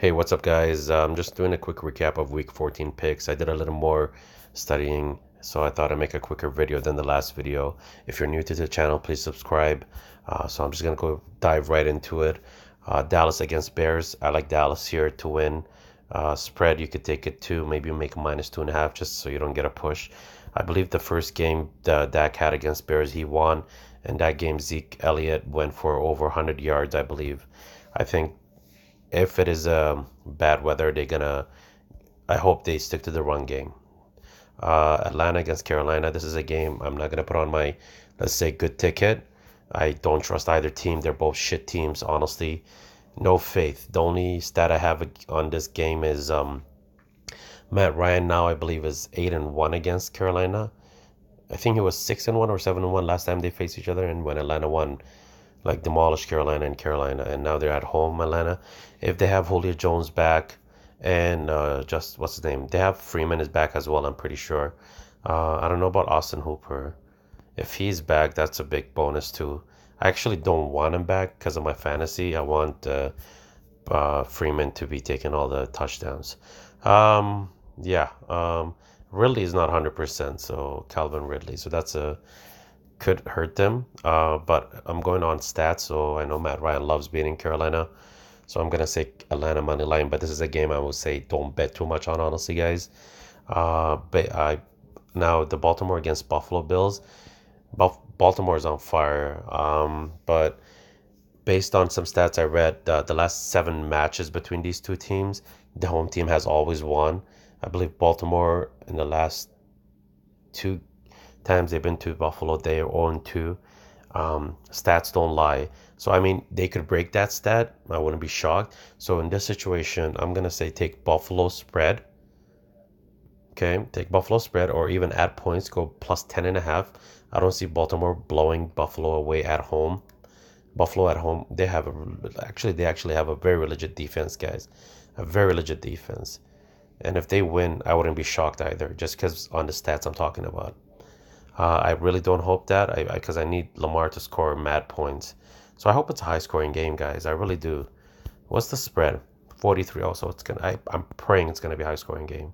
Hey, what's up, guys? I'm just doing a quick recap of week 14 picks. I did a little more studying, so I thought I'd make a quicker video than the last video. If you're new to the channel, please subscribe. Uh, so I'm just going to go dive right into it. Uh, Dallas against Bears. I like Dallas here to win. Uh, spread, you could take it to maybe make a minus two and a half just so you don't get a push. I believe the first game that Dak had against Bears, he won. And that game, Zeke Elliott went for over 100 yards, I believe. I think if it is um, bad weather, they're gonna. I hope they stick to the run game. Uh, Atlanta against Carolina. This is a game I'm not gonna put on my, let's say, good ticket. I don't trust either team. They're both shit teams, honestly. No faith. The only stat I have on this game is um, Matt Ryan now I believe is eight and one against Carolina. I think he was six and one or seven and one last time they faced each other, and when Atlanta won, like demolished Carolina and Carolina, and now they're at home, Atlanta. If they have Julio Jones back and uh, just what's his name, they have Freeman is back as well. I'm pretty sure. Uh, I don't know about Austin Hooper. If he's back, that's a big bonus too. I actually don't want him back because of my fantasy. I want uh, uh, Freeman to be taking all the touchdowns. Um, yeah, um, Ridley is not 100%, so Calvin Ridley. So that's a could hurt them. Uh, but I'm going on stats, so I know Matt Ryan loves beating Carolina. So I'm gonna say Atlanta money line, but this is a game I would say don't bet too much on, honestly, guys. Uh, but I now the Baltimore against Buffalo Bills. Baltimore is on fire. Um, but based on some stats I read, uh, the last seven matches between these two teams, the home team has always won. I believe Baltimore in the last two times they've been to Buffalo, they are 0 2. Um, stats don't lie. So, I mean, they could break that stat. I wouldn't be shocked. So, in this situation, I'm going to say take Buffalo spread. Okay, take Buffalo spread or even add points, go plus 10 and a half. I don't see Baltimore blowing Buffalo away at home. Buffalo at home, they have a, actually they actually have a very legit defense, guys. A very legit defense. And if they win, I wouldn't be shocked either, just because on the stats I'm talking about. Uh, I really don't hope that because I, I, I, need Lamar to score mad points. So I hope it's a high scoring game, guys. I really do. What's the spread? 43 also. It's gonna. I, I'm praying it's gonna be a high scoring game.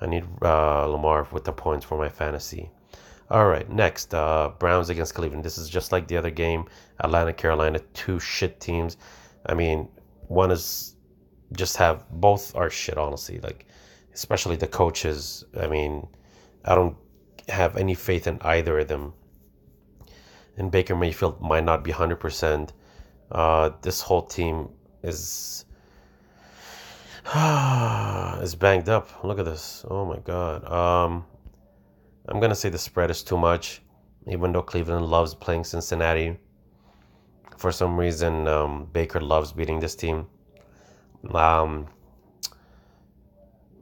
I need uh, Lamar with the points for my fantasy. All right, next uh, Browns against Cleveland. This is just like the other game. Atlanta, Carolina, two shit teams. I mean, one is just have both are shit. Honestly, like especially the coaches. I mean, I don't have any faith in either of them. And Baker Mayfield might not be 100%. Uh, this whole team is is banged up. Look at this. Oh my god. Um, I'm gonna say the spread is too much, even though Cleveland loves playing Cincinnati. For some reason, um, Baker loves beating this team. Um,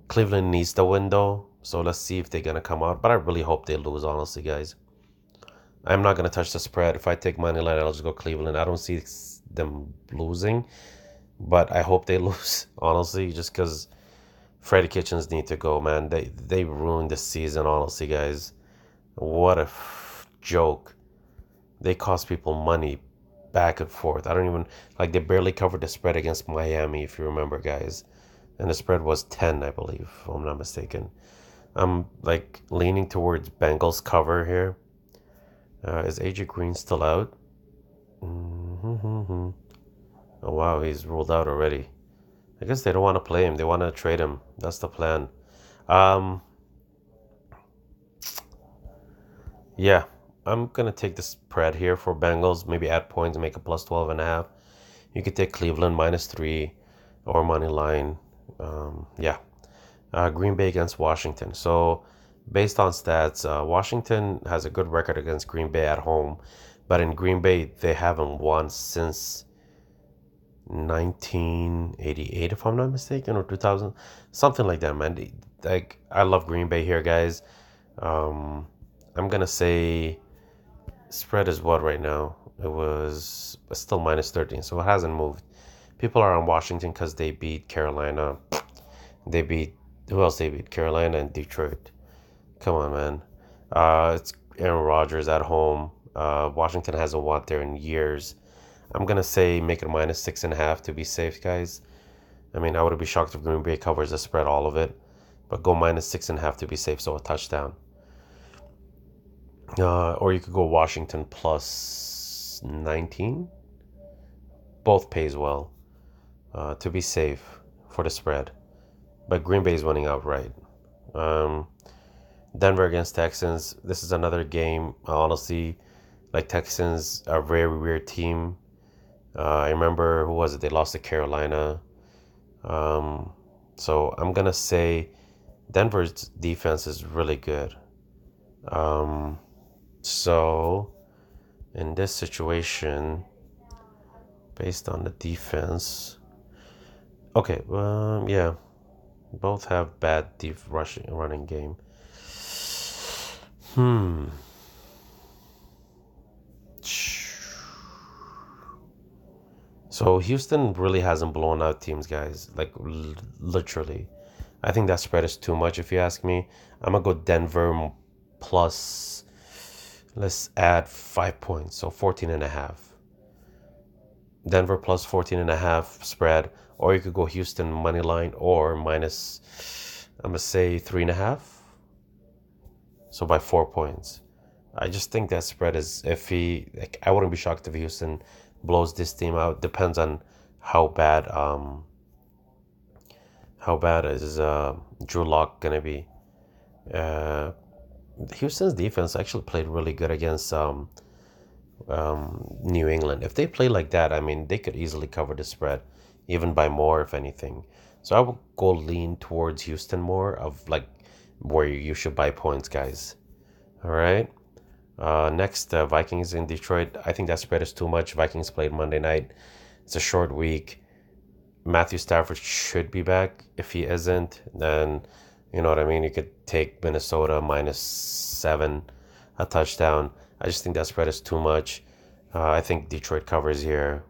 Cleveland needs the win though. So let's see if they're going to come out. But I really hope they lose, honestly, guys. I'm not going to touch the spread. If I take money line, I'll just go Cleveland. I don't see them losing. But I hope they lose, honestly, just because Freddie Kitchens need to go, man. They they ruined the season, honestly, guys. What a f- joke. They cost people money back and forth. I don't even, like, they barely covered the spread against Miami, if you remember, guys. And the spread was 10, I believe, if I'm not mistaken. I'm like leaning towards Bengals cover here. Uh, is AJ Green still out? Mm-hmm. Oh wow, he's ruled out already. I guess they don't want to play him. They want to trade him. That's the plan. Um, yeah, I'm gonna take the spread here for Bengals. Maybe add points, make a plus 12 and a half. You could take Cleveland minus three or money line. Um, yeah, uh, Green Bay against Washington. So, based on stats, uh, Washington has a good record against Green Bay at home, but in Green Bay they haven't won since 1988, if I'm not mistaken, or 2000, something like that, man. Like I love Green Bay here, guys. Um, I'm gonna say spread is what right now. It was still minus 13, so it hasn't moved. People are on Washington because they beat Carolina. They beat who else they beat? Carolina and Detroit. Come on, man. Uh, it's Aaron Rodgers at home. Uh, Washington hasn't won there in years. I'm gonna say make it minus six and a half to be safe, guys. I mean, I wouldn't be shocked if Green Bay covers the spread all of it, but go minus six and a half to be safe, so a touchdown. Uh, or you could go Washington plus 19. Both pays well uh, to be safe for the spread. But Green Bay is winning outright. Um, Denver against Texans. This is another game. Honestly, like Texans are a very weird team. Uh, I remember who was it? They lost to Carolina. Um, so I'm gonna say Denver's defense is really good. Um, so in this situation, based on the defense, okay, um, yeah, both have bad deep rushing running game. Hmm. So Houston really hasn't blown out teams, guys. Like l- literally, I think that spread is too much. If you ask me, I'm gonna go Denver plus. Let's add five points, so 14 and a half. Denver plus 14 and a half spread, or you could go Houston money line or minus. I'm gonna say three and a half so by four points. I just think that spread is iffy. Like I wouldn't be shocked if Houston blows this team out. Depends on how bad um how bad is uh, Drew Lock gonna be. Uh, Houston's defense actually played really good against um, um, New England. If they play like that, I mean, they could easily cover the spread, even by more, if anything. So I would go lean towards Houston more of like where you should buy points, guys. All right. Uh, next, uh, Vikings in Detroit. I think that spread is too much. Vikings played Monday night. It's a short week. Matthew Stafford should be back. If he isn't, then you know what I mean. You could take Minnesota minus seven, a touchdown. I just think that spread is too much. Uh, I think Detroit covers here.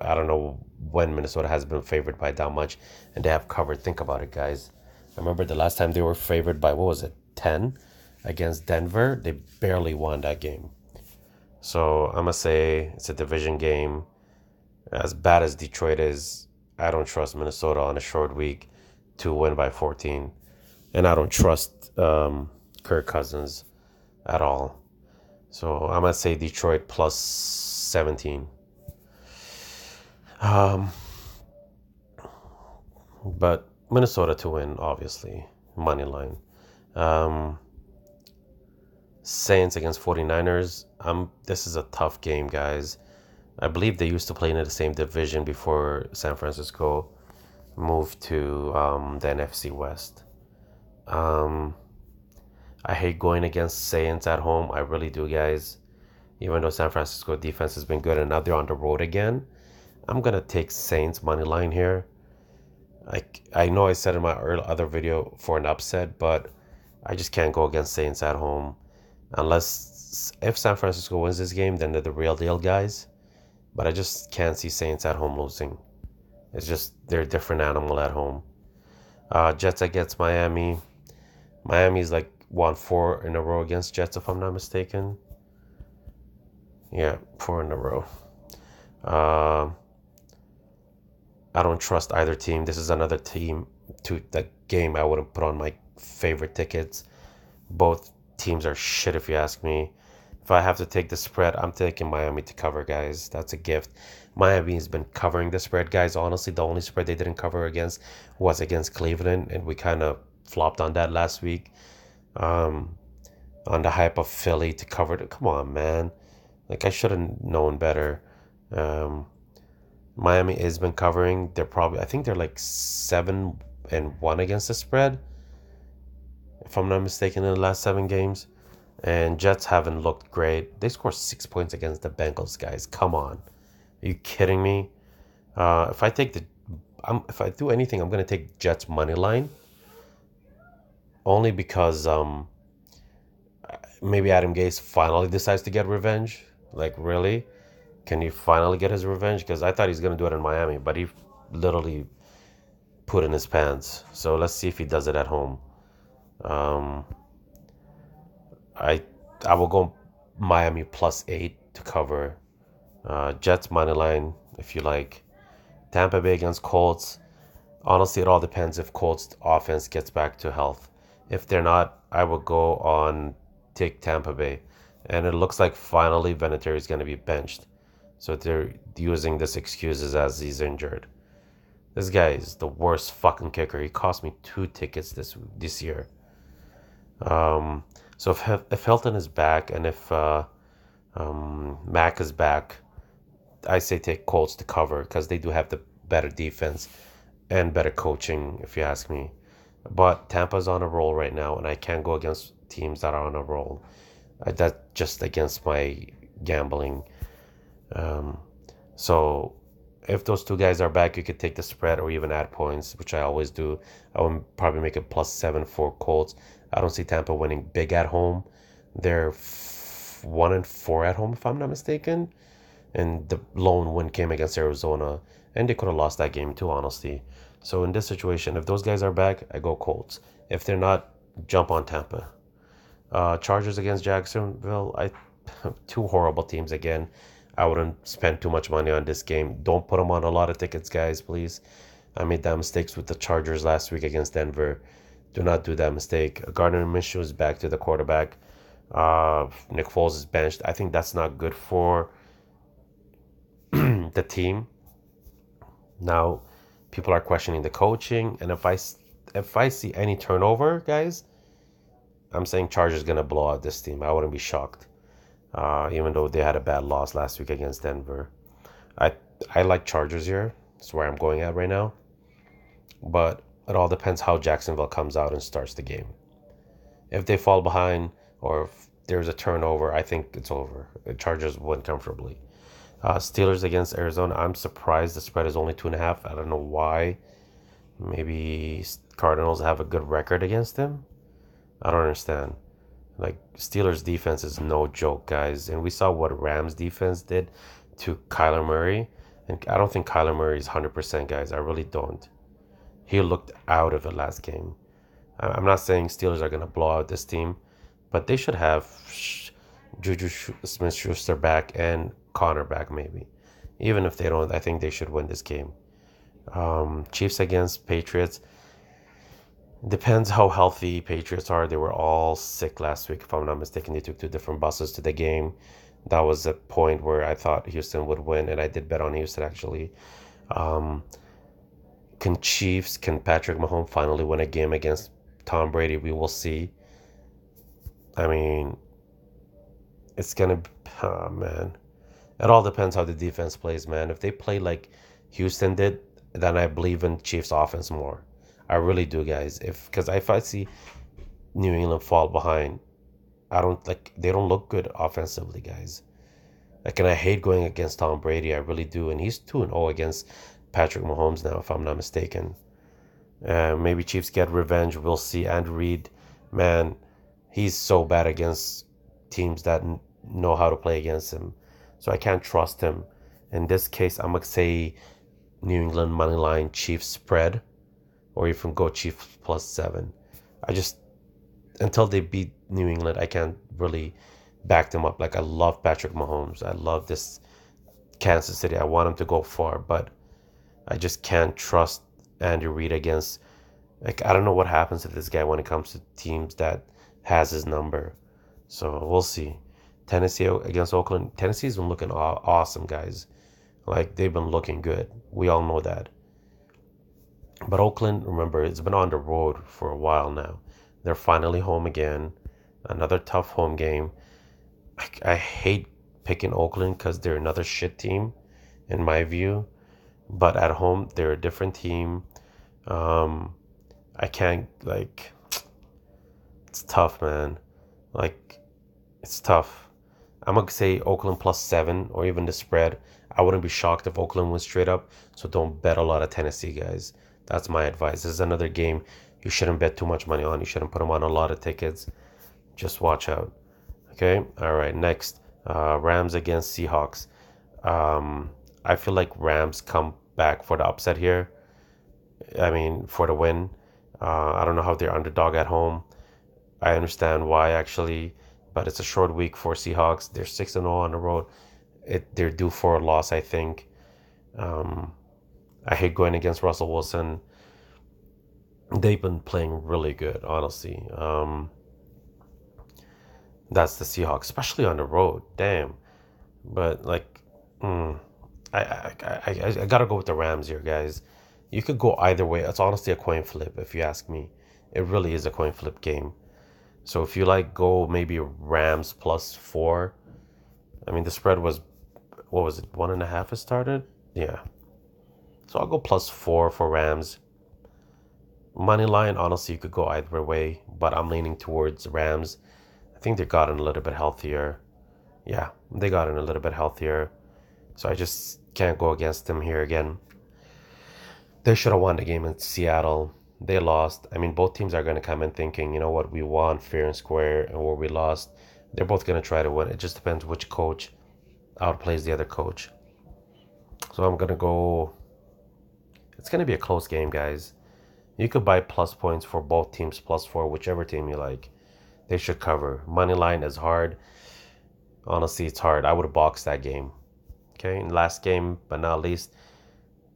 I don't know when Minnesota has been favored by that much, and they have covered. Think about it, guys. I remember the last time they were favored by what was it, ten, against Denver. They barely won that game. So I'm gonna say it's a division game. As bad as Detroit is, I don't trust Minnesota on a short week to win by 14, and I don't trust um, Kirk Cousins at all. So I'm gonna say Detroit plus 17. Um, but Minnesota to win, obviously. Money line. Um, Saints against 49ers. Um, this is a tough game, guys. I believe they used to play in the same division before San Francisco moved to um, the NFC West. Um, I hate going against Saints at home. I really do, guys. Even though San Francisco defense has been good and now they're on the road again, I'm gonna take Saints money line here. I, I know I said in my other video for an upset, but I just can't go against Saints at home unless if San Francisco wins this game, then they're the real deal guys. But I just can't see Saints at home losing. It's just they're a different animal at home. Uh, Jets against Miami. Miami's like won four in a row against Jets, if I'm not mistaken. Yeah, four in a row. Uh, I don't trust either team. This is another team to the game I wouldn't put on my favorite tickets. Both teams are shit if you ask me. If I have to take the spread, I'm taking Miami to cover, guys. That's a gift. Miami's been covering the spread, guys. Honestly, the only spread they didn't cover against was against Cleveland, and we kind of flopped on that last week. Um, on the hype of Philly to cover it. Come on, man. Like I should have known better. Um, Miami has been covering. They're probably I think they're like seven and one against the spread, if I'm not mistaken, in the last seven games. And Jets haven't looked great. They scored six points against the Bengals, guys. Come on, are you kidding me? Uh, if I take the, I'm, if I do anything, I'm gonna take Jets money line. Only because um, maybe Adam Gase finally decides to get revenge. Like really, can he finally get his revenge? Because I thought he's gonna do it in Miami, but he literally put in his pants. So let's see if he does it at home. Um, I I will go Miami plus eight to cover. Uh, Jets money line if you like. Tampa Bay against Colts. honestly, it all depends if Colts offense gets back to health. If they're not, I would go on take Tampa Bay. And it looks like finally Vinatieri is going to be benched. So they're using this excuses as he's injured. This guy is the worst fucking kicker. He cost me two tickets this this year. Um, so if if Hilton is back and if uh, um, Mack is back, I say take Colts to cover because they do have the better defense and better coaching, if you ask me. But Tampa's on a roll right now, and I can't go against teams that are on a roll. I, that's just against my gambling. Um, so if those two guys are back, you could take the spread or even add points, which I always do. I would probably make it plus seven for Colts. I don't see Tampa winning big at home. They're f- one and four at home, if I'm not mistaken. And the lone win came against Arizona, and they could have lost that game too, honestly. So in this situation, if those guys are back, I go Colts. If they're not, jump on Tampa. Uh, Chargers against Jacksonville. I two horrible teams again. I wouldn't spend too much money on this game. Don't put them on a lot of tickets, guys, please. I made that mistakes with the Chargers last week against Denver. Do not do that mistake. Gardner Minshew is back to the quarterback. Uh, Nick Foles is benched. I think that's not good for the team. Now, people are questioning the coaching, and if I if I see any turnover, guys, I'm saying Chargers gonna blow out this team. I wouldn't be shocked, uh, even though they had a bad loss last week against Denver. I I like Chargers here. That's where I'm going at right now. But it all depends how Jacksonville comes out and starts the game. If they fall behind or if there's a turnover, I think it's over. The Chargers win comfortably. Uh, Steelers against Arizona. I'm surprised the spread is only two and a half. I don't know why. Maybe Cardinals have a good record against them. I don't understand. Like Steelers defense is no joke, guys. And we saw what Rams defense did to Kyler Murray. And I don't think Kyler Murray is 100%, guys. I really don't. He looked out of it last game. I'm not saying Steelers are going to blow out this team, but they should have Juju Smith Schuster back and Conner back, maybe. Even if they don't, I think they should win this game. Um, Chiefs against Patriots. Depends how healthy Patriots are. They were all sick last week, if I'm not mistaken. They took two different buses to the game. That was a point where I thought Houston would win, and I did bet on Houston actually. Um, can Chiefs, can Patrick Mahomes finally win a game against Tom Brady? We will see. I mean, it's gonna, oh man, it all depends how the defense plays, man. If they play like Houston did, then I believe in Chiefs offense more. I really do, guys. If because if I see New England fall behind, I don't like they don't look good offensively, guys. Like, and I hate going against Tom Brady. I really do, and he's two and zero oh against Patrick Mahomes now, if I'm not mistaken. Uh, maybe Chiefs get revenge. We'll see. Andrew Reid, man, he's so bad against teams that know how to play against him. So I can't trust him. In this case, I'm gonna say New England money line Chiefs spread or even go Chiefs plus seven. I just until they beat New England, I can't really back them up. Like I love Patrick Mahomes. I love this Kansas City. I want him to go far, but I just can't trust Andy Reid against like I don't know what happens to this guy when it comes to teams that has his number. So we'll see. Tennessee against Oakland. Tennessee's been looking awesome, guys. Like they've been looking good. We all know that. But Oakland, remember, it's been on the road for a while now. They're finally home again. Another tough home game. I, I hate picking Oakland because they're another shit team, in my view. But at home, they're a different team. Um, I can't, like, it's tough, man. Like, it's tough. I'm going to say Oakland plus seven or even the spread. I wouldn't be shocked if Oakland went straight up. So don't bet a lot of Tennessee, guys. That's my advice. This is another game you shouldn't bet too much money on. You shouldn't put them on a lot of tickets. Just watch out. Okay. All right. Next, uh, Rams against Seahawks. Um, I feel like Rams come back for the upset here. I mean, for the win. Uh, I don't know how they're underdog at home. I understand why actually, but it's a short week for Seahawks. They're six and zero oh on the road. It they're due for a loss, I think. Um, I hate going against Russell Wilson. they've been playing really good, honestly. Um, that's the Seahawks, especially on the road. Damn. But like, mm, I, I, I, I gotta go with the Rams here, guys. You could go either way. It's honestly a coin flip, if you ask me. It really is a coin flip game. So if you like, go maybe Rams plus four. I mean, the spread was, what was it, one and a half? It started. Yeah. So I'll go plus four for Rams. Money line, honestly, you could go either way, but I'm leaning towards Rams. I think they gotten a little bit healthier. Yeah, they gotten a little bit healthier. So I just can't go against them here again. They should have won the game in Seattle. They lost. I mean, both teams are going to come in thinking, you know what, we won fair and square, and where we lost, they're both going to try to win. It just depends which coach outplays the other coach. So I'm going to go. It's going to be a close game, guys. You could buy plus points for both teams, plus four, whichever team you like. They should cover. Money line is hard. Honestly, it's hard. I would have boxed that game. Okay, last game, but not least,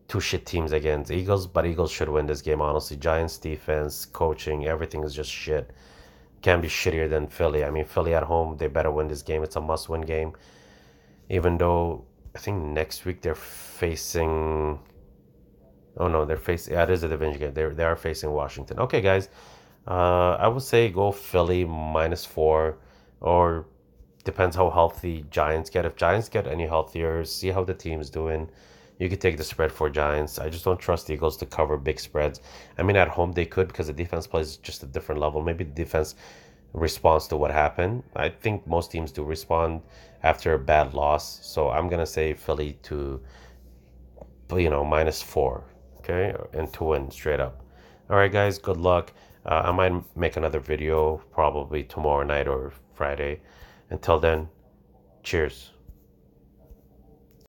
two shit teams against Eagles, but Eagles should win this game, honestly. Giants defense, coaching, everything is just shit. Can't be shittier than Philly. I mean, Philly at home, they better win this game. It's a must win game. Even though I think next week they're facing. Oh no, they're facing. Yeah, it is a division game. They they are facing Washington. Okay, guys. Uh, I would say go Philly minus four, or depends how healthy Giants get. If Giants get any healthier, see how the team's doing. You could take the spread for Giants. I just don't trust the Eagles to cover big spreads. I mean, at home they could because the defense plays just a different level. Maybe the defense responds to what happened. I think most teams do respond after a bad loss. So I'm gonna say Philly to, you know, minus four, okay, and to win straight up. All right, guys. Good luck. Uh, I might make another video probably tomorrow night or Friday. Until then, cheers.